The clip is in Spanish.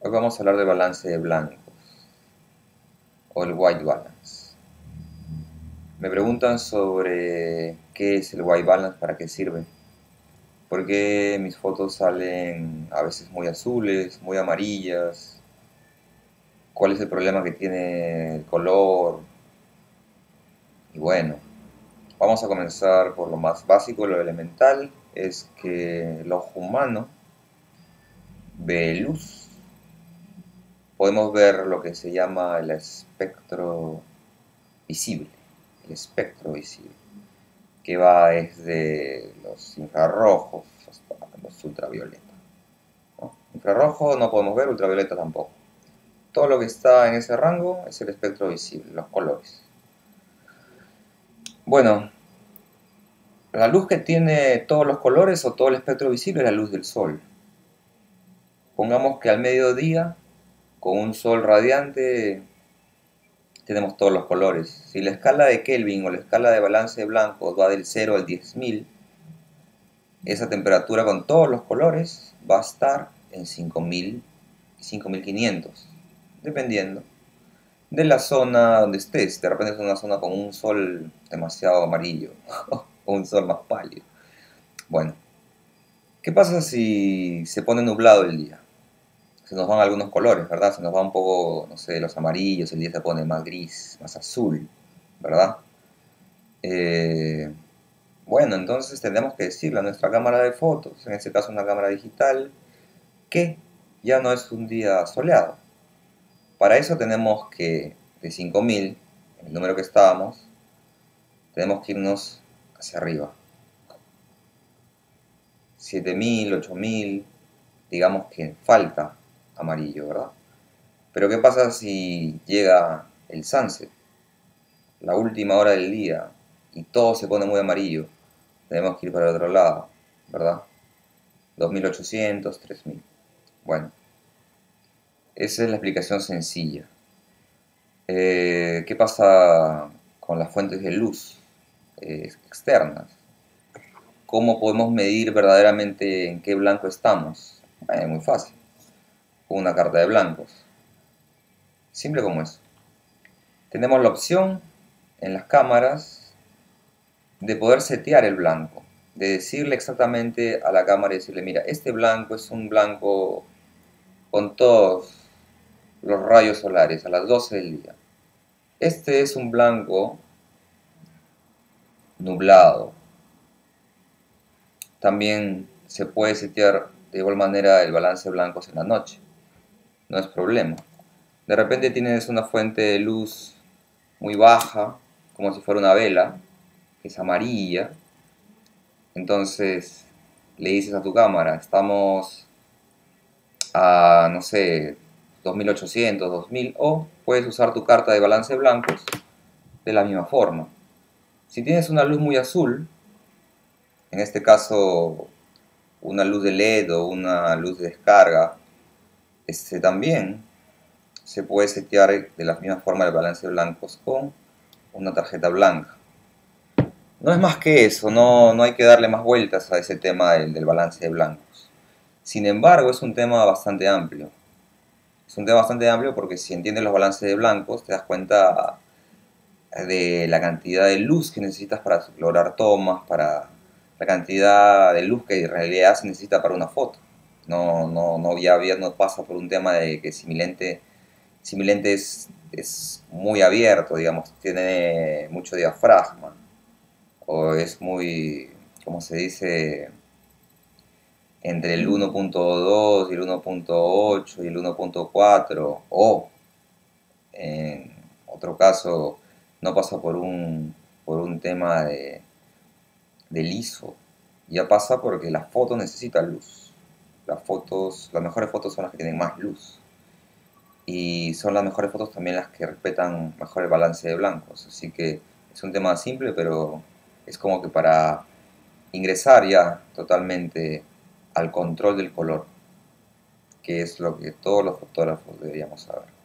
Hoy vamos a hablar de balance de blancos o el white balance. Me preguntan sobre qué es el white balance, para qué sirve. ¿Por qué mis fotos salen a veces muy azules, muy amarillas? ¿Cuál es el problema que tiene el color? Y bueno, vamos a comenzar por lo más básico, lo elemental, es que el ojo humano ve luz podemos ver lo que se llama el espectro visible, el espectro visible, que va desde los infrarrojos hasta los ultravioletas. Infrarrojo no podemos ver, ultravioleta tampoco. Todo lo que está en ese rango es el espectro visible, los colores. Bueno, la luz que tiene todos los colores o todo el espectro visible es la luz del sol. Pongamos que al mediodía con un sol radiante tenemos todos los colores. Si la escala de Kelvin o la escala de balance de blanco va del 0 al 10.000, esa temperatura con todos los colores va a estar en 5.000 y 5.500, dependiendo de la zona donde estés. De repente es una zona con un sol demasiado amarillo o un sol más pálido. Bueno, ¿qué pasa si se pone nublado el día? Se nos van algunos colores, ¿verdad? Se nos va un poco, no sé, los amarillos, el día se pone más gris, más azul, ¿verdad? Eh, bueno, entonces tenemos que decirle a nuestra cámara de fotos, en este caso una cámara digital, que ya no es un día soleado. Para eso tenemos que, de 5000, el número que estábamos, tenemos que irnos hacia arriba. 7000, 8000, digamos que falta amarillo, ¿verdad? Pero ¿qué pasa si llega el sunset, la última hora del día, y todo se pone muy amarillo? Tenemos que ir para el otro lado, ¿verdad? 2800, 3000. Bueno, esa es la explicación sencilla. Eh, ¿Qué pasa con las fuentes de luz eh, externas? ¿Cómo podemos medir verdaderamente en qué blanco estamos? Es muy fácil una carta de blancos. Simple como eso. Tenemos la opción en las cámaras de poder setear el blanco, de decirle exactamente a la cámara y decirle, mira, este blanco es un blanco con todos los rayos solares a las 12 del día. Este es un blanco nublado. También se puede setear de igual manera el balance de blancos en la noche no es problema. De repente tienes una fuente de luz muy baja, como si fuera una vela, que es amarilla. Entonces le dices a tu cámara, estamos a, no sé, 2800, 2000, o puedes usar tu carta de balance blancos de la misma forma. Si tienes una luz muy azul, en este caso una luz de LED o una luz de descarga este, también se puede setear de la misma forma el balance de blancos con una tarjeta blanca. No es más que eso, no, no hay que darle más vueltas a ese tema del, del balance de blancos. Sin embargo, es un tema bastante amplio. Es un tema bastante amplio porque si entiendes los balances de blancos, te das cuenta de la cantidad de luz que necesitas para lograr tomas, para la cantidad de luz que en realidad se necesita para una foto. No, no, no, ya, no pasa por un tema de que Similente, Similente es, es muy abierto, digamos, tiene mucho diafragma, o es muy, como se dice, entre el 1.2 y el 1.8 y el 1.4, o en otro caso no pasa por un, por un tema de, de liso, ya pasa porque la foto necesita luz las fotos, las mejores fotos son las que tienen más luz. Y son las mejores fotos también las que respetan mejor el balance de blancos. Así que es un tema simple, pero es como que para ingresar ya totalmente al control del color, que es lo que todos los fotógrafos deberíamos saber.